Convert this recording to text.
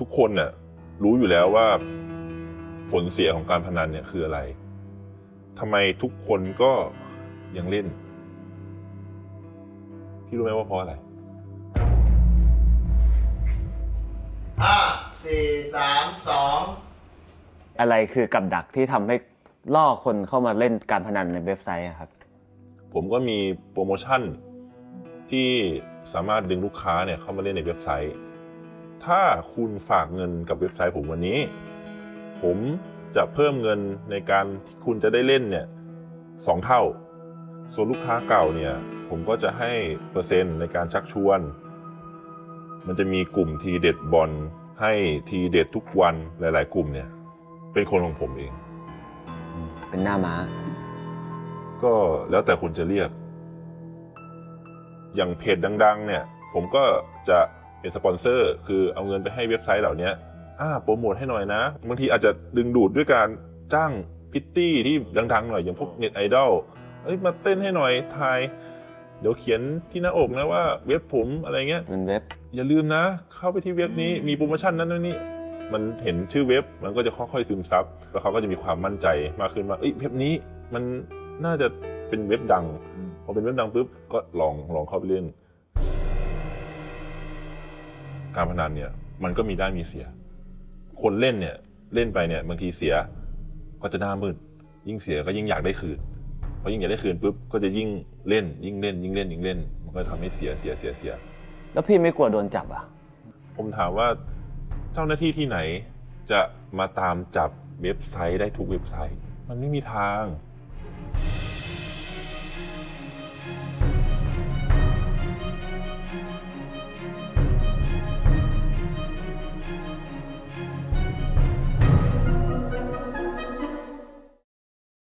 ทุกคนน่ะรู้อยู่แล้วว่าผลเสียของการพนันเนี่ยคืออะไรทำไมทุกคนก็ยังเล่น พี่รู้ไหมว่าเพราะอะไรห้าสี่สามสองอะไรคือกับดักที่ทำให้ล่อคนเข้ามาเล่นการพนันในเว็บไซต์อะครับ ผมก็มีโปรโมชั่นที่สามารถดึงลูกค้าเนี่ยเข้ามาเล่นในเว็บไซต์ ถ้าคุณฝากเงินกับเว็บไซต์ผมวันนี้ ผมจะเพิ่มเงินในการที่คุณจะได้เล่นเนี่ยสองเท่า ส่วนลูกค้าเก่าเนี่ย ผมก็จะให้เปอร์เซ็นต์ในการชักชวน มันจะมีกลุ่มทีเด็ดบอลให้ทีเด็ดทุกวันหลาย ๆ กลุ่มเนี่ย เป็นคนของผมเอง เป็นหน้าม้า ก็แล้วแต่คุณจะเรียก อย่างเพจดัง ๆ เนี่ย ผมก็จะ เป็นสปอนเซอร์ คือเอาเงินไปให้เว็บไซต์เหล่านี้อ่าโปรโมทให้หน่อยนะ บางทีอาจจะดึงดูดด้วยการจ้างพริตตี้ที่ดังๆหน่อยอย่างพวกเน็ตไอดอลเอ้ยมาเต้นให้หน่อยทายเดี๋ยวเขียนที่หน้าอกนะว่าเว็บผมอะไรเงี้ยเป็นเว็บ อย่าลืมนะ เข้าไปที่เว็บนี้มีโปรโมชั่นนั้นนี่มันเห็นชื่อเว็บมันก็จะค่อยๆซึมซับแล้วเขาก็จะมีความมั่นใจมากขึ้นว่าเอ้ยเว็บนี้มันน่าจะเป็นเว็บดังพอเป็นเว็บดังปุ๊บก็ลองลองเข้าไปเล่น การพนันเนี่ย มันก็มีได้มีเสีย คนเล่นเนี่ย เล่นไปเนี่ยบางทีเสีย ก็จะหน้ามืด ยิ่งเสียก็ยิ่งอยากได้คืนพอยิ่งอยากได้คืนปุ๊บก็จะยิ่งเล่น ยิ่งเล่น ยิ่งเล่นยิ่งเล่น มันก็ทำให้เสียเสียเสียเสีย แล้วพี่ไม่กลัวโดนจับอะ ผมถามว่าเจ้าหน้าที่ที่ไหนจะมาตามจับเว็บไซต์ได้ทุกเว็บไซต์ มันไม่มีทาง